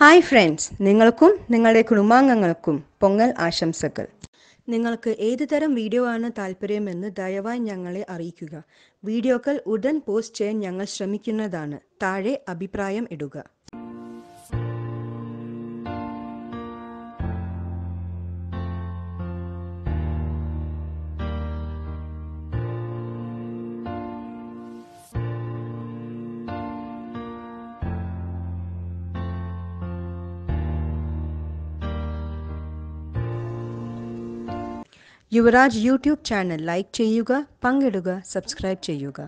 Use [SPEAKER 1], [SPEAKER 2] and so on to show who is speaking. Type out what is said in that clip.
[SPEAKER 1] Hi friends നിങ്ങൾക്കും നിങ്ങളുടെ കുടുംബാംഗങ്ങൾക്കും പൊങ്ങൽ ആശംസകൾ. നിങ്ങൾക്ക് ഏത് തരം വീഡിയോ ആണ് താല്പര്യമെന്ന് ദയവായി ഞങ്ങളെ അറിയിക്കുക. വീഡിയോകൾ ഉടൻ പോസ്റ്റ് ചെയ്യാൻ ഞങ്ങൾ ശ്രമിക്കുന്നതാണ്. താഴെ അഭിപ്രായം ഇടുക. യുവരാജ് യൂട്യൂബ് ചാനൽ ലൈക്ക് ചെയ്യുക പങ്കിടുക സബ്സ്ക്രൈബ് ചെയ്യുക